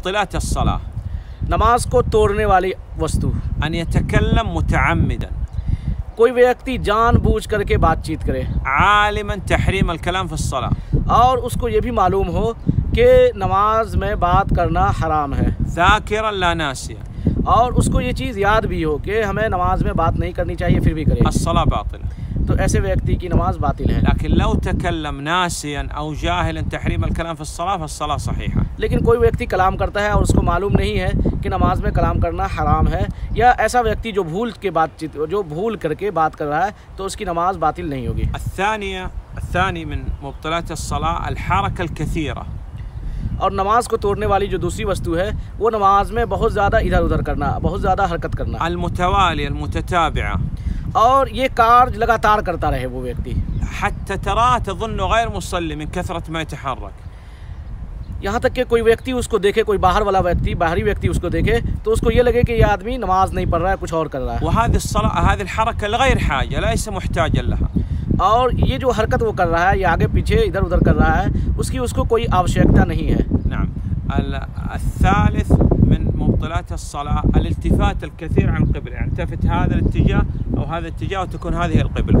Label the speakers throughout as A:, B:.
A: مبطلات الصلاة.
B: نماز کو توڑنے والی وستو۔
A: أن يتكلم متعمدا.
B: کوئی ویکتی جان بوجھ کر کے بات چیت کرے۔
A: عالما تحريم الكلام في الصلاة.
B: اور اس کو یہ بھی معلوم ہو کہ نماز میں بات کرنا حرام ہے۔
A: ذاكرا لا ناسيا
B: اور اس کو یہ چیز یاد بھی ہو کہ ہمیں نماز میں بات نہیں کرنی چاہیے پھر بھی کرے
A: الصلاة باطلة۔
B: تو ایسے ویکتی کی نماز باطل ہے۔
A: لكن لو تكلم ناسيا أو جاهلا تحريم الكلام في الصلاة فالصلاة صحيحة
B: لیکن کوئی ویکتی کلام کرتا ہے اور اس کو معلوم نہیں ہے کہ نماز میں کلام کرنا حرام ہے یا ایسا ویکتی جو بھول کے بات چیت جو بھول کر کے بات کر رہا ہے تو اس کی نماز باطل نہیں ہوگی۔
A: الثانية الثاني من مبطلات الصلاة الحركة الكثيرة۔
B: اور نماز کو توڑنے والی جو دوسری وستو ہے وہ نماز میں بہت زیادہ ادھر ادھر کرنا بہت زیادہ حرکت کرنا۔
A: المتوالية المتتابعة۔
B: اور یہ کارج لگاتار کرتا رہے وہ ویکتی۔
A: حتى تراه تظنه غير مصلي من كثرة ما يتحرك۔
B: یہاں تک کہ کوئی ویکتی اس کو دیکھے کوئی باہر والا ویکتی باہری ویکتی اس کو دیکھے تو اس کو یہ لگے کہ یہ آدمی نماز نہیں پڑھ رہا ہے کچھ اور کر رہا ہے۔
A: وهذه الصلاة هذه الحركة لغير حاجة ليس محتاجا لها۔
B: اور یہ جو حرکت وہ کر رہا ہے یہ آگے پیچھے ادھر ادھر کر رہا ہے اس کی اس کو کوئی آوشیکتا نہیں ہے۔
A: نعم. الثالث من مبطلات الصلاة الالتفات الكثير عن القبلة يعني التفت هذا الاتجاه أو هذا الاتجاه وتكون هذه القبلة.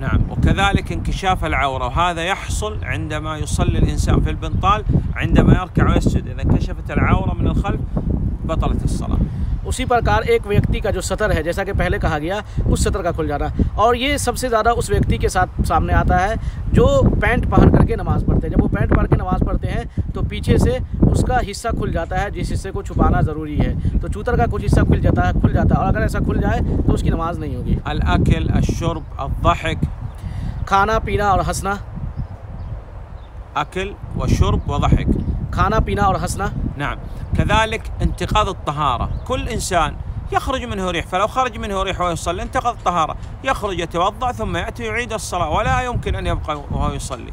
A: نعم. وكذلك انكشاف العورة وهذا يحصل عندما يصلي الإنسان في البنطال عندما يركع ويسجد. إذا كشفت العورة من الخلف بطلت الصلاة
B: اسی پرکار ایک ویکتی کا جو سطر ہے جیسا کہ پہلے کہا گیا اس سطر کا کھل جانا۔ اور یہ سب سے زیادہ اس ویکتی کے ساتھ سامنے آتا ہے جو پینٹ پہن کر کے نماز پڑھتے ہیں۔ جب وہ پینٹ پہن کے نماز پڑھتے ہیں تو پیچھے سے اس کا حصہ کھل جاتا ہے جس حصے کو چھپانا ضروری ہے۔ تو چوتر کا کچھ حصہ کھل جاتا ہے کھل جاتا ہے۔ اور اگر ایسا کھل جائے تو اس کی نماز نہیں ہوگی۔
A: الأكل الشرب الضحك۔
B: کھانا پینا اور ہنسنا۔
A: أكل وشرب وضحك۔
B: کھانا پینا اور ہنسنا۔
A: نعم. كذلك انتقاض الطهارة. كل إنسان يخرج منه ريح فلو خرج منه ريح وهو يصلي انتقض الطهارة. يخرج يتوضأ ثم يأتي يعيد الصلاة ولا يمكن أن يبقى وهو يصلي.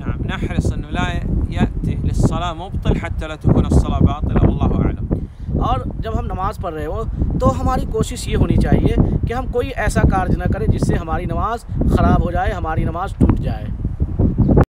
A: نعم. نحرص أنه لا يأتي للصلاة مبطل حتى لا تكون الصلاة باطلة.
B: نماز پڑھ رہے ہوں تو ہماری کوشش یہ ہونی چاہیے کہ ہم کوئی ایسا کارج نہ کریں جس سے ہماری نماز خراب ہو جائے، ہماری نماز ٹوٹ جائے۔